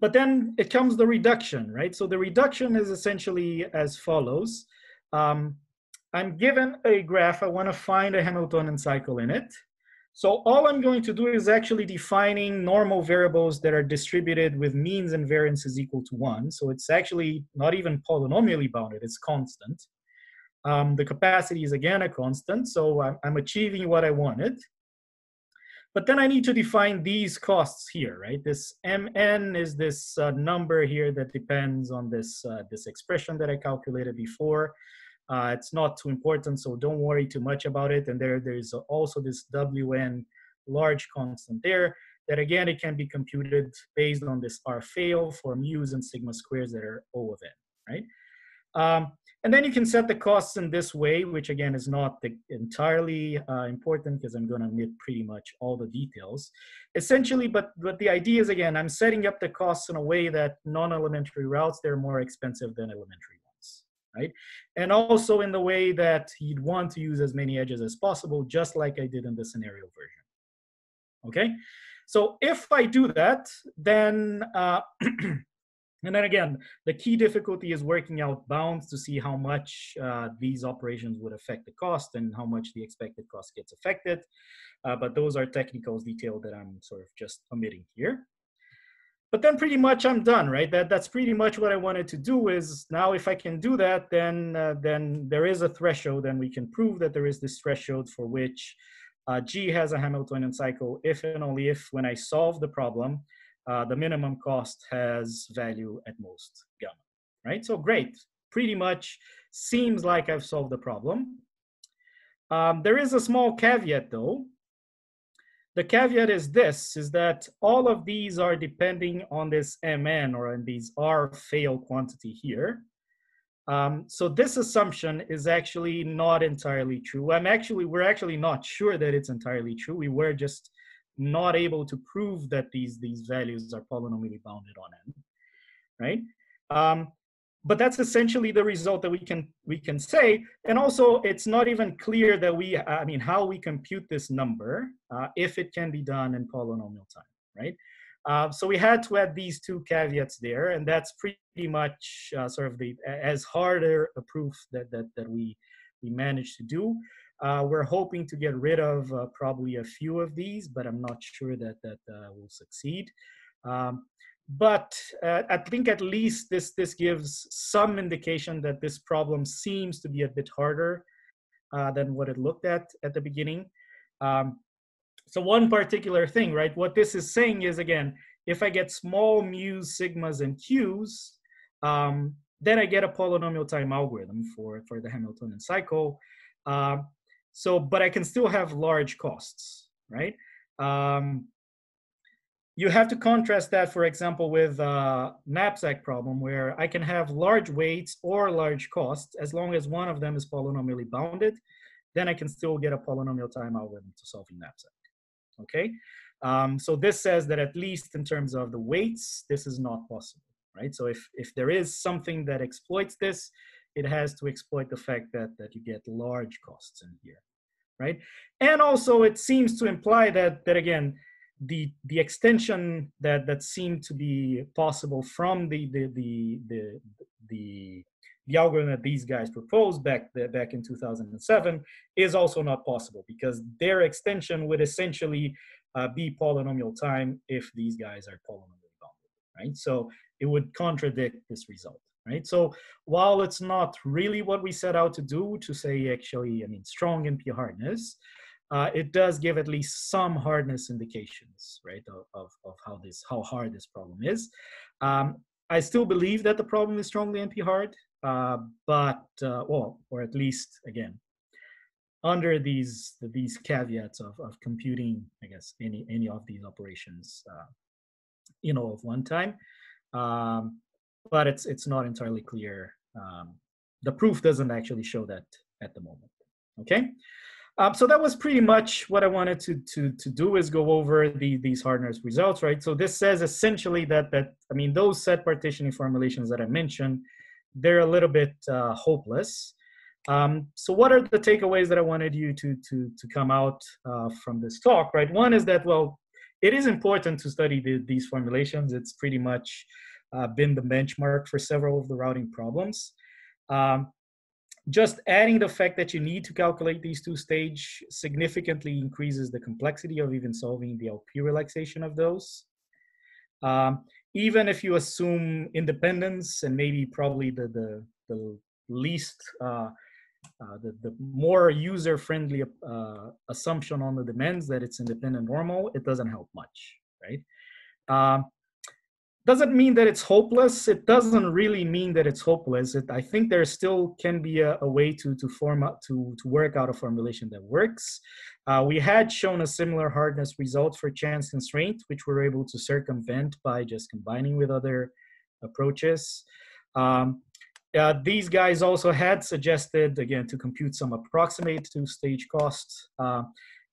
but then it comes the reduction, right? So the reduction is essentially as follows. Um, I'm given a graph, I wanna find a Hamiltonian cycle in it. So all I'm going to do is actually defining normal variables that are distributed with means and variances equal to one. So it's actually not even polynomially bounded, it's constant. Um, the capacity is again a constant, so I'm, I'm, achieving what I wanted. But then I need to define these costs here, right? This mn is this uh, number here that depends on this, uh, this expression that I calculated before. Uh, it's not too important, so don't worry too much about it. And there, there's also this Wn large constant there that again, it can be computed based on this R fail for mu's and sigma squares that are O of n, right? Um, and then you can set the costs in this way, which again is not the, entirely uh, important because I'm going to omit pretty much all the details. Essentially, but, but the idea is again, I'm setting up the costs in a way that non-elementary routes, they're more expensive than elementary right? And also in the way that you'd want to use as many edges as possible, just like I did in the scenario version. Okay, so if I do that, then, uh, and then again, the key difficulty is working out bounds to see how much uh, these operations would affect the cost and how much the expected cost gets affected. Uh, but those are technical detail that I'm sort of just omitting here but then pretty much I'm done, right? That that's pretty much what I wanted to do. Is now if I can do that, then uh, then there is a threshold, and we can prove that there is this threshold for which uh, G has a Hamiltonian cycle if and only if when I solve the problem, uh, the minimum cost has value at most gamma, right? So great, pretty much seems like I've solved the problem. Um, there is a small caveat though, the caveat is this, is that all of these are depending on this Mn or on these R fail quantity here. Um, so this assumption is actually not entirely true. I'm actually, we're actually not sure that it's entirely true. We were just not able to prove that these, these values are polynomially bounded on n, right? Um, but that's essentially the result that we can we can say. And also it's not even clear that we i mean how we compute this number uh, if it can be done in polynomial time right? Uh, so we had to add these two caveats there and that's pretty much uh, sort of the as harder a proof that that, that we we managed to do. Uh, we're hoping to get rid of uh, probably a few of these but i'm not sure that that uh, will succeed. Um, but uh, I think at least this this gives some indication that this problem seems to be a bit harder uh, than what it looked at at the beginning. Um, so one particular thing, right? What this is saying is again, if I get small mu's, sigmas, and q's, um, then I get a polynomial time algorithm for for the Hamiltonian cycle. Uh, so, but I can still have large costs, right? Um, you have to contrast that, for example, with a knapsack problem where I can have large weights or large costs as long as one of them is polynomially bounded, then I can still get a polynomial time algorithm to solving knapsack, okay? Um, so this says that at least in terms of the weights, this is not possible, right? So if, if there is something that exploits this, it has to exploit the fact that, that you get large costs in here, right? And also it seems to imply that, that again, the the extension that that seemed to be possible from the the the the the, the algorithm that these guys proposed back back in 2007 is also not possible because their extension would essentially uh, be polynomial time if these guys are polynomially bounded, right? So it would contradict this result, right? So while it's not really what we set out to do, to say actually, I mean, strong NP hardness, uh, it does give at least some hardness indications, right, of, of, of how this how hard this problem is. Um, I still believe that the problem is strongly NP hard, uh, but uh, well, or at least again, under these these caveats of, of computing, I guess any any of these operations, uh, you know, of one time. Um, but it's it's not entirely clear. Um, the proof doesn't actually show that at the moment. Okay. Um, so that was pretty much what I wanted to, to, to do is go over the, these hardness results, right? So this says essentially that, that, I mean, those set partitioning formulations that I mentioned, they're a little bit uh, hopeless. Um, so what are the takeaways that I wanted you to, to, to come out uh, from this talk, right? One is that, well, it is important to study the, these formulations. It's pretty much uh, been the benchmark for several of the routing problems. Um, just adding the fact that you need to calculate these two stage significantly increases the complexity of even solving the LP relaxation of those. Um, even if you assume independence and maybe probably the, the, the least, uh, uh, the, the more user-friendly uh, assumption on the demands that it's independent normal, it doesn't help much, right? Um, doesn't mean that it's hopeless. It doesn't really mean that it's hopeless. It, I think there still can be a, a, way to to form to to work out a formulation that works. Uh, we had shown a similar hardness result for chance constraint, which we were able to circumvent by just combining with other approaches. Um, uh, these guys also had suggested again to compute some approximate two-stage costs. Uh,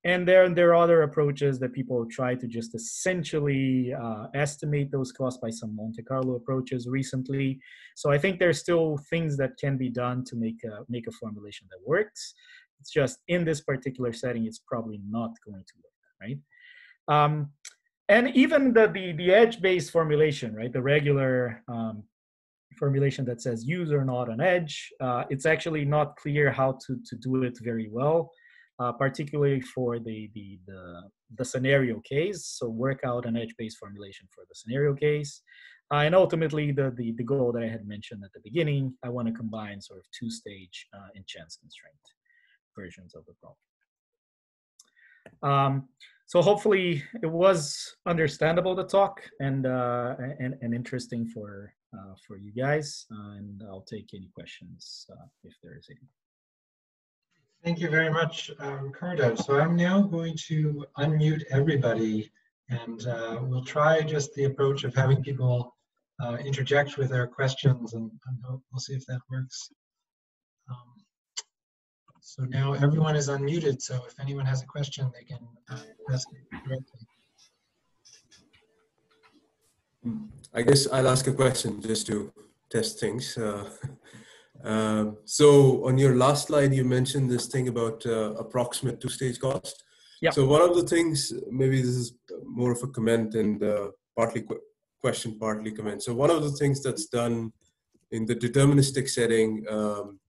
and there, there are other approaches that people try to just essentially uh, estimate those costs by some Monte Carlo approaches recently. So I think there's still things that can be done to make a, make a formulation that works. It's just in this particular setting, it's probably not going to work, right? Um, and even the, the, the edge-based formulation, right? The regular um, formulation that says use or not an edge, uh, it's actually not clear how to, to do it very well uh, particularly for the, the, the, the, scenario case. So work out an edge-based formulation for the scenario case. Uh, and ultimately, the, the, the goal that I had mentioned at the beginning, I want to combine sort of two-stage uh, and chance constraint versions of the problem. Um, so hopefully it was understandable to talk and, uh, and, and interesting for, uh, for you guys. And I'll take any questions uh, if there is any. Thank you very much, uh, Ricardo. So I'm now going to unmute everybody and uh, we'll try just the approach of having people uh, interject with their questions and, and, we'll see if that works. Um, so now everyone is unmuted, so if anyone has a question, they can uh, ask it directly. I guess I'll ask a question just to test things. Uh, Um, so on your last slide, you mentioned this thing about uh, approximate two-stage cost. Yeah. So one of the things, maybe this is more of a comment and uh, partly qu- question, partly comment. So one of the things that's done in the deterministic setting um,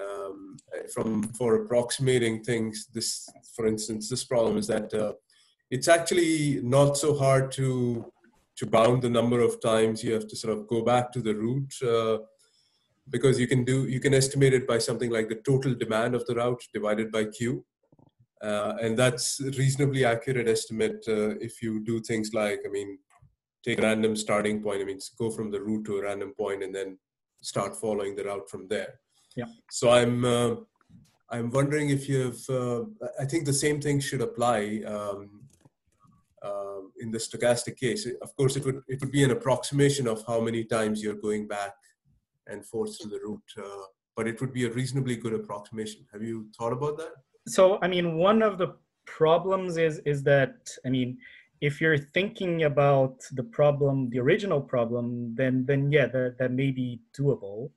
um, from for approximating things, this, for instance, this problem is that uh, it's actually not so hard to to bound the number of times you have to sort of go back to the root uh, because you can do you can estimate it by something like the total demand of the route divided by q uh, and that's reasonably accurate estimate uh, if you do things like i mean take a random starting point i mean go from the root to a random point and then start following the route from there. Yeah. So i'm uh, i'm wondering if you have uh, i think the same thing should apply um, uh, in the stochastic case. Of course it would it would be an approximation of how many times you're going back and force to the root. Uh, but it would be a reasonably good approximation. Have you thought about that? So, I mean, one of the problems is is that I mean, if you're thinking about the problem, the original problem, then then yeah, that that may be doable.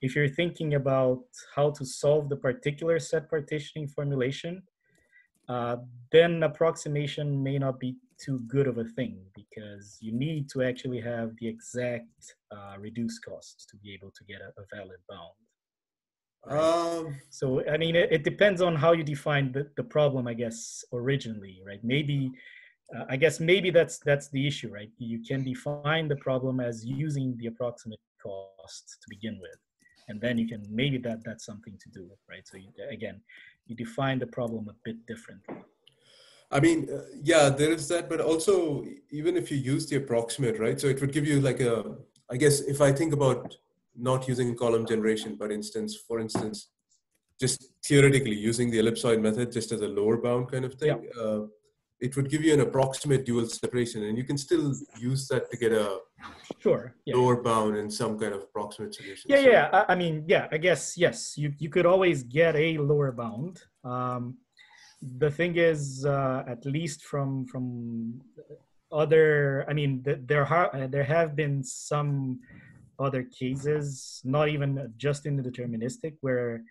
If you're thinking about how to solve the particular set partitioning formulation, uh, then approximation may not be too good of a thing because you need to actually have the exact uh, reduced costs to be able to get a, a valid bound. Um, So I mean, it, it depends on how you define the, the problem, I guess, originally, right? Maybe, uh, I guess maybe that's that's the issue, right? You can define the problem as using the approximate cost to begin with, and then you can maybe that that's something to do, right? So you, again, you define the problem a bit differently. I mean, uh, yeah, there is that, but also even if you use the approximate, right? So it would give you like a, I guess if I think about not using column generation, but instance, for instance, just theoretically using the ellipsoid method just as a lower bound kind of thing, uh, it would give you an approximate dual separation, and you can still use that to get a Sure. Yeah. lower bound in some kind of approximate solution. Yeah, So- yeah. I, I mean, yeah. I guess yes. You you could always get a lower bound. Um, the thing is, uh, at least from from other, I mean, th- there are there have been some other cases, not even just in the deterministic, where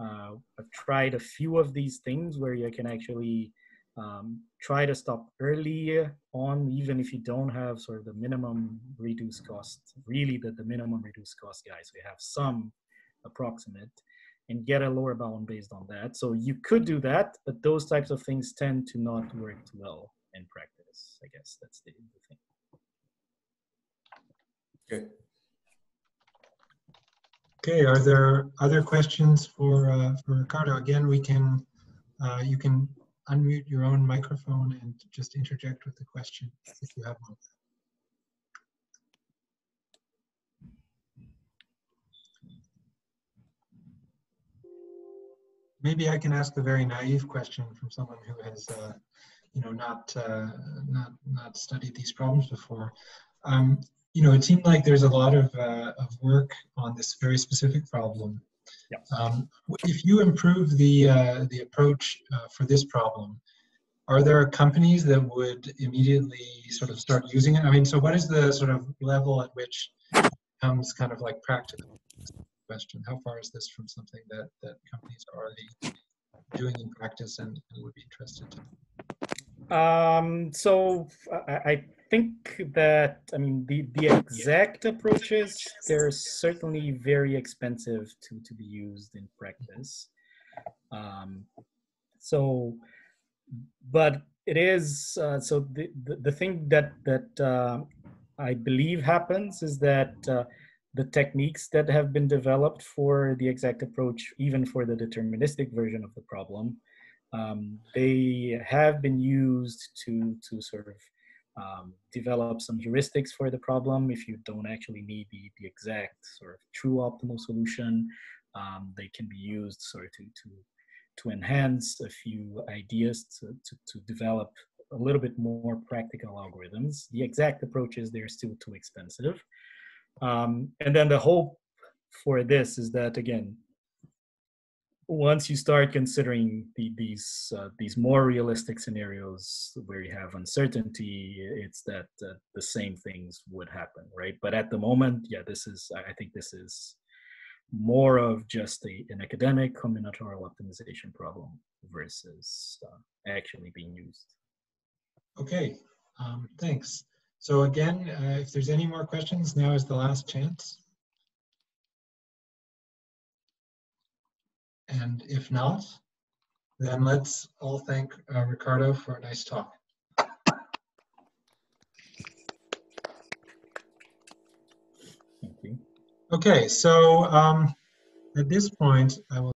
uh, I've tried a few of these things where you can actually um, try to stop early on, even if you don't have sort of the minimum reduced cost, really the, the minimum reduced cost guys. We have some approximate and get a lower bound based on that. So you could do that, but those types of things tend to not work well in practice. I guess that's the, the thing. Okay. Okay, are there other questions for, uh, for Ricardo? Again, we can, uh, you can unmute your own microphone and just interject with the question if you have one. Maybe I can ask a very naive question from someone who has, uh, you know, not, uh, not, not studied these problems before. Um, you know, it seemed like there's a lot of, uh, of work on this very specific problem. Yeah. Um, if you improve the, uh, the approach uh, for this problem, are there companies that would immediately sort of start using it? I mean, so what is the sort of level at which it becomes kind of like practical? Question: How far is this from something that that companies are already doing in practice and, and would be interested in? Um, so I, I think that I mean the the exact approaches they're certainly very expensive to to be used in practice. Um, so, but it is uh, so the, the the thing that that uh, I believe happens is that uh, the techniques that have been developed for the exact approach, even for the deterministic version of the problem, um, they have been used to to sort of um, develop some heuristics for the problem. If you don't actually need the, the exact sort of true optimal solution um, they can be used sort of to to to enhance a few ideas to, to, to develop a little bit more practical algorithms. The exact approaches they're still too expensive um, and then the hope for this is that again once you start considering the, these uh, these more realistic scenarios where you have uncertainty, it's that uh, the same things would happen, right? But at the moment, yeah, this is I think this is more of just a, an academic combinatorial optimization problem versus uh, actually being used. Okay, um, thanks. So again, uh, if there's any more questions, now is the last chance. And if not, then let's all thank uh, Ricardo for a nice talk. Thank you. Okay, so um, at this point, I will